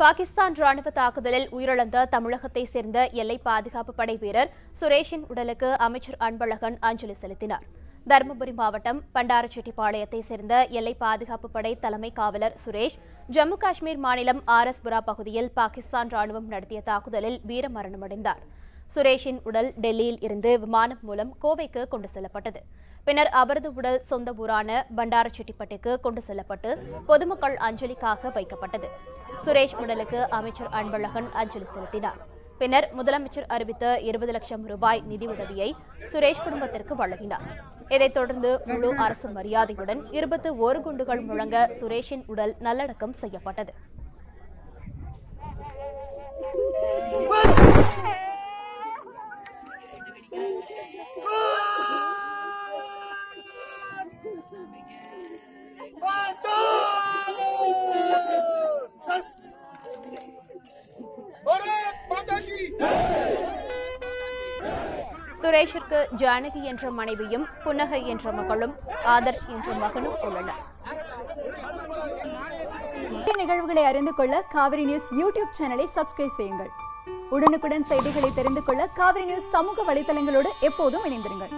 பாகிஸ்தான் ராணுவ தாக்குதலில் உயிரிழந்த தமிழகத்தை சேர்ந்த எல்லை பாதுகாப்பு படை வீரர் சுரேஷின் உடலுக்கு அமைச்சர் அன்பழகன் அஞ்சலி செலுத்தினார். தருமபுரி மாவட்டம் பண்டாரச்செட்டிப்பாளையத்தை சேர்ந்த எல்லை பாதுகாப்பு படை தலைமை காவலர் சுரேஷ் ஜம்மு காஷ்மீர் மாநிலம் ஆர்எஸ்புரா பகுதியில் பாகிஸ்தான் ராணுவம் நடத்திய தாக்குதலில் வீரமரணமடைந்தார். சுரேஷின் உடல் டெல்லியில் இருந்து விமானம் மூலம் கோவைக்கு கொண்டு செல்லப்பட்டது. பின்னர் அவரது உடல் சொந்த ஊரான பண்டாரச்செட்டிப்பட்டுக்கு கொண்டு செல்லப்பட்டு பொதுமக்கள் அஞ்சலிக்காக வைக்கப்பட்டது. சுரேஷ் உடலுக்கு அமைச்சர் அன்பழகன் அஞ்சலி செலுத்தினார். பின்னர் முதலமைச்சர் அறிவித்த இருபது லட்சம் ரூபாய் நிதி உதவியை சுரேஷ் குடும்பத்திற்கு வழங்கினார். இதைத் தொடர்ந்து முழு அரசு மரியாதையுடன் இருபத்து ஒரு குண்டுகள் முழங்க சுரேஷின் உடல் நல்லடக்கம் செய்யப்பட்டது. சுரேஷிற்கு ஜானகி என்ற மனைவியும் புன்னகை என்ற மகளும் ஆதர்ஷ் என்ற மகனும் உள்ளனர். முக்கிய நிகழ்வுகளை அறிந்து கொள்ள காவிரி நியூஸ் யூடியூப் சேனலை சப்ஸ்கிரைப் செய்யுங்கள். உடனுக்குடன் செய்திகளை தெரிந்து கொள்ள காவிரி நியூஸ் சமூக வலைதளங்களோடு எப்போதும் இணைந்திருங்கள்.